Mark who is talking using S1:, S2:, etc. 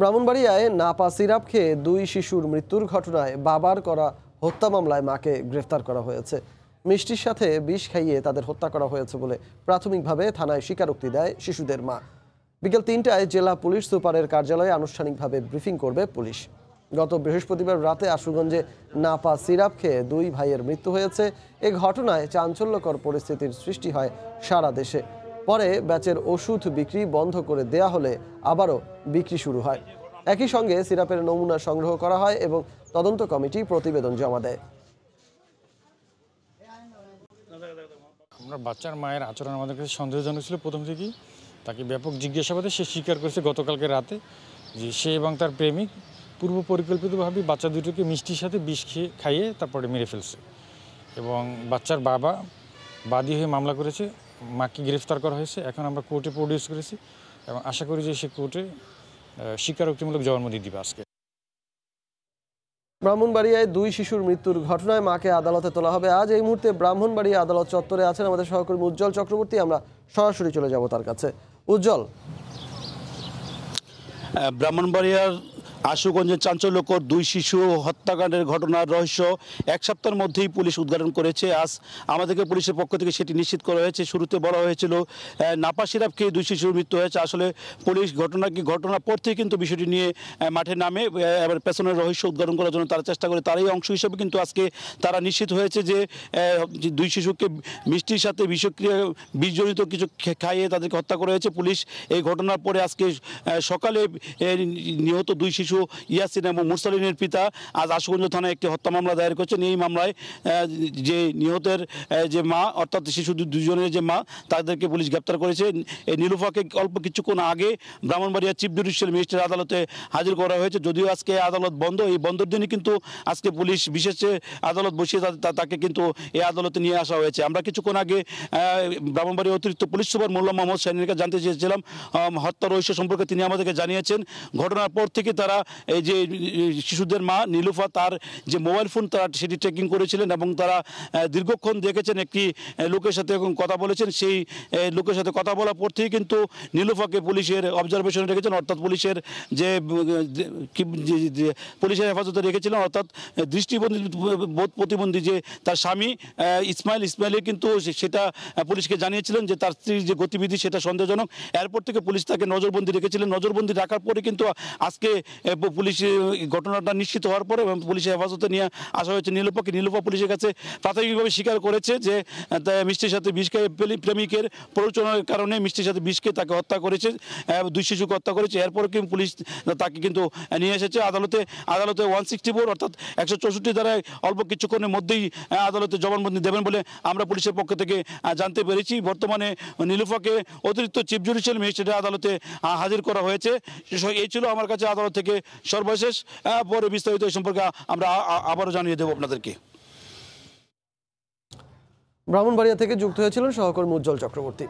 S1: ব্রাহ্মণবাড়িয়ায় Napa syrup খেয়ে দুই শিশুর মৃত্যুর ঘটনায় বাবার করা হত্যা মামলায় মাকে গ্রেফতার করা হয়েছে। মিষ্টির সাথে বিষ খাইয়ে তাদের হত্যা করা হয়েছে বলে প্রাথমিকভাবে থানায় স্বীকারোক্তি দেয় শিশুদের মা। বিকেল তিনটায় জেলা পুলিশ সুপারের কার্যালয়ে আনুষ্ঠানিকভাবে ব্রিফিং করবে পুলিশ। গত বৃহস্পতিবার রাতে আশুগঞ্জে নাপা সিরাপ খেয়ে দুই ভাইয়ের মৃত্যু হয়েছে। এ ঘটনায় চাঞ্চল্যকর পরিস্থিতির সৃষ্টি হয় সারা দেশে। পরে ব্যাচের ওষুধ বিক্রি বন্ধ করে দেয়া হলে আবারও বিক্রি শুরু হয়। একই সঙ্গে সিরাপের নমুনা সংগ্রহ করা হয় এবং তদন্ত কমিটি প্রতিবেদন জমা দেয়।
S2: আমরা বাচ্চার মায়ের আচরণ আমাদের কাছে সন্দেহজনক ছিল। প্রথম থেকেই তাকে ব্যাপক জিজ্ঞাসাবাদে সে স্বীকার করেছে গতকালকে রাতে যে সে এবং তার প্রেমিক পূর্ব পরিকল্পিতভাবে বাচ্চা দুটোকে মিষ্টির সাথে বিষ খেয়ে খাইয়ে তারপরে মেরে ফেলছে এবং বাচ্চার বাবা বাদী হয়ে মামলা করেছে। মাকে গ্রেফতার করা হয়েছে। এখন আমরা কোর্টে প্রডিউস করেছি এবং আশা করি যে সে কোর্টে স্বীকারোক্তিমূলক জবানবন্দি দিবে আজকে।
S1: ব্রাহ্মণবাড়িয়ায় দুই শিশুর মৃত্যুর ঘটনায় মাকে আদালতে তোলা হবে। আজ এই মুহূর্তে ব্রাহ্মণবাড়িয়া আদালত চত্বরে আছেন আমাদের সহকর্মী উজ্জ্বল চক্রবর্তী। আমরা সরাসরি চলে যাব তার কাছে। উজ্জ্বল।
S3: ব্রাহ্মণবাড়িয়ার আশুগঞ্জের চাঞ্চল্যকর দুই শিশু হত্যাকাণ্ডের ঘটনার রহস্য এক সপ্তাহের মধ্যেই পুলিশ উদ্ঘাটন করেছে। আজ আমাদেরকে পুলিশের পক্ষ থেকে সেটি নিশ্চিত করা হয়েছে। শুরুতে বলা হয়েছিল নাপা সিরাপ খেয়ে দুই শিশুর মৃত্যু হয়েছে। আসলে পুলিশ ঘটনা কি ঘটনার পর থেকে কিন্তু বিষয়টি নিয়ে মাঠে নামে এবার পেছনের রহস্য উদ্ঘাটন করার জন্য তারা চেষ্টা করে। তারই অংশ হিসেবে কিন্তু আজকে তারা নিশ্চিত হয়েছে যে দুই শিশুকে মিষ্টির সাথে বিষক্রিয়া, বিষজনিত কিছু খাইয়ে তাদেরকে হত্যা করা হয়েছে। পুলিশ এই ঘটনার পরে আজকে সকালে নিহত দুই শিশু ইয়াসিন এবং মুরসালিনের পিতা আজ আশুগঞ্জ থানায় একটি হত্যা মামলা দায়ের করেছেন। এই মামলায় যে নিহতের যে মা, অর্থাৎ শিশু দুজনের যে মা, তাদেরকে পুলিশ গ্রেপ্তার করেছে। এই নীলুফাকে অল্প কিছুক্ষণ আগে ব্রাহ্মণবাড়িয়া চিফ জুডিশিয়াল ম্যাজিস্ট্রেট আদালতে হাজির করা হয়েছে। যদিও আজকে আদালত বন্ধ, এই বন্ধের দিনে কিন্তু আজকে পুলিশ বিশেষ আদালত বসিয়ে তাকে কিন্তু এই আদালতে নিয়ে আসা হয়েছে। আমরা কিছুক্ষণ আগে ব্রাহ্মণবাড়িয়া অতিরিক্ত পুলিশ সুপার মোল্লা মোহাম্মদ সাইনের জানতে চেয়েছিলাম হত্যা রহস্য সম্পর্কে তিনি আমাদেরকে জানিয়েছেন। ঘটনার পর থেকে তারা এই যে শিশুদের মা নীলুফা তার যে মোবাইল ফোন, তারা সেটি ট্রেকিং করেছিলেন এবং তারা দীর্ঘক্ষণ দেখেছেন একটি লোকের সাথে কথা বলেছেন। সেই লোকের সাথে কথা বলার পর থেকে কিন্তু নীলুফাকে পুলিশের অবজারভেশনে রেখেছেন অর্থাৎ পুলিশের যে পুলিশের হেফাজতে রেখেছিলেন, অর্থাৎ দৃষ্টিবন্ধী বোধ প্রতিবন্ধী যে তার স্বামী ইসমাইল ইসমাইলের কিন্তু সেটা পুলিশকে জানিয়েছিলেন যে তার স্ত্রীর যে গতিবিধি সেটা সন্দেহজনক। এরপর থেকে পুলিশ তাকে নজরবন্দি রেখেছিলেন। নজরবন্দি রাখার পরে কিন্তু আজকে পুলিশ আহ, ঘটনাটা নিশ্চিত হওয়ার পরে এবং পুলিশের হেফাজতে নিয়ে আসা হয়েছে নীলুপাকে নীলুপা পুলিশের কাছে প্রাথমিকভাবে স্বীকার করেছে যে মিষ্টির সাথে বিষ খেয়ে প্রেমিকের প্ররোচনার কারণে মিষ্টির সাথে বিষ খেয়ে তাকে হত্যা করেছে দুই শিশুকে হত্যা করেছে। এরপরে কিন্তু পুলিশ তাকে কিন্তু নিয়ে এসেছে আদালতে আদালতে ওয়ান সিক্সটি ফোর অর্থাৎ একশো চৌষট্টি দ্বারায় অল্প কিছুক্ষণের মধ্যেই আদালতে জবানবন্দি দেবেন বলে আমরা পুলিশের পক্ষ থেকে জানতে পেরেছি। বর্তমানে নীলুফাকে অতিরিক্ত চিফ জুডিশিয়াল ম্যাজিস্ট্রেটের আদালতে হাজির করা হয়েছে। এই ছিল আমার কাছে আদালত থেকে সর্বশেষ পরে বিস্তারিত এই সম্পর্কে আমরা আবারও জানিয়ে দেবো আপনাদেরকে।
S1: ব্রাহ্মণবাড়িয়া থেকে যুক্ত হয়েছিলেন সহকর্মী উজ্জ্বল চক্রবর্তী।